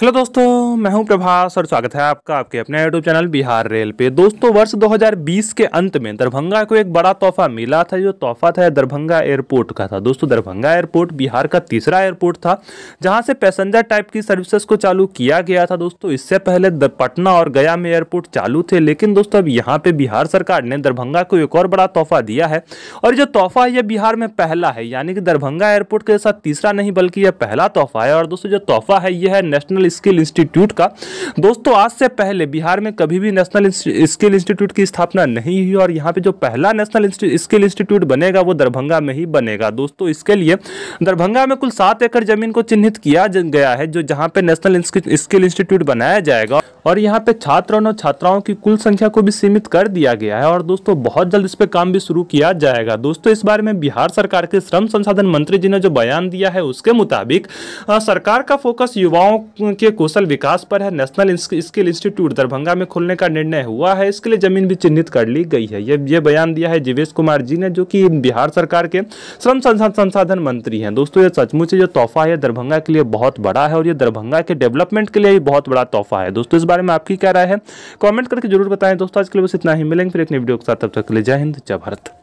Hello दोस्तों, मैं हूँ प्रभास और स्वागत है आपका, आपके अपने यूट्यूब चैनल बिहार रेल पे। दोस्तों, वर्ष 2020 के अंत में दरभंगा को एक बड़ा तोहफा मिला था, जो तोहफा था दरभंगा एयरपोर्ट का था। दोस्तों, दरभंगा एयरपोर्ट बिहार का तीसरा एयरपोर्ट था, जहाँ से पैसेंजर टाइप की सर्विसेज़ को चालू किया गया था। दोस्तों, इससे पहले पटना और गया में एयरपोर्ट चालू थे, लेकिन दोस्तों, अब यहाँ पे बिहार सरकार ने दरभंगा को एक और बड़ा तोहफा दिया है। और जो तोहफा है यह बिहार में पहला है, यानी कि दरभंगा एयरपोर्ट के साथ तीसरा नहीं, बल्कि यह पहला तोहफा है। और दोस्तों, जो तोहफा है यह है नेशनल स्किल इंस्टीट्यूट का। दोस्तों, आज से पहले बिहार में कभी भी नेशनल स्किल इंस्टीट्यूट की स्थापना नहीं हुई और यहाँ पे जो पहला नेशनल स्किल इंस्टीट्यूट बनेगा, वो दरभंगा में ही बनेगा। दोस्तों, इसके लिए दरभंगा में कुल सात एकड़ ज़मीन को चिन्हित किया गया है, जो जहाँ पे नेशनल स्किल इंस्टीट्यूट बनाया जाएगा। और यहाँ पे छात्रों और छात्राओं की कुल संख्या को भी सीमित कर दिया गया है और दोस्तों, बहुत जल्द इस पे काम भी शुरू किया जाएगा। दोस्तों, इस बारे में बिहार सरकार के श्रम संसाधन मंत्री जी ने जो बयान दिया है, उसके मुताबिक सरकार का फोकस युवाओं के कौशल विकास पर है। नेशनल स्किल इंस्टीट्यूट दरभंगा में खोलने का निर्णय हुआ है। इसके लिए ज़मीन भी चिन्हित कर ली गई है। ये ये बयान दिया है जीवेश कुमार जी ने, जो कि बिहार सरकार के श्रम संसाधन मंत्री हैं। दोस्तों, ये सचमुच जो तोहफा है। दरभंगा के लिए बहुत बड़ा है और ये दरभंगा के डेवलपमेंट के लिए भी बहुत बड़ा तोहफा है। दोस्तों, इस बारे में आपकी क्या राय है? कॉमेंट करके ज़रूर बताएँ। दोस्तों, आज के लिए बस इतना ही। मिलेंगे फिर एक नई वीडियो के साथ। तब तक लिए जय हिंद, जय भारत।